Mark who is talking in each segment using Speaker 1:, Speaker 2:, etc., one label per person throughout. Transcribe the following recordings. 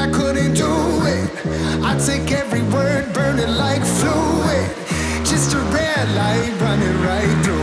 Speaker 1: I couldn't do it. I take every word, burn it like fluid. Just a red light running right through.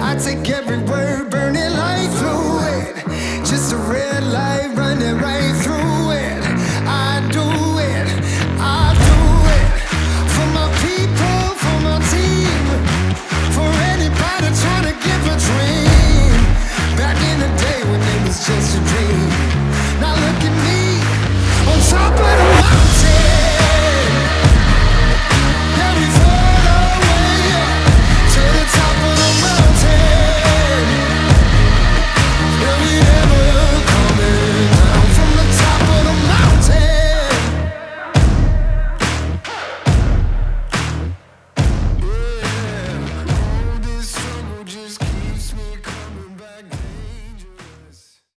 Speaker 1: I take every word.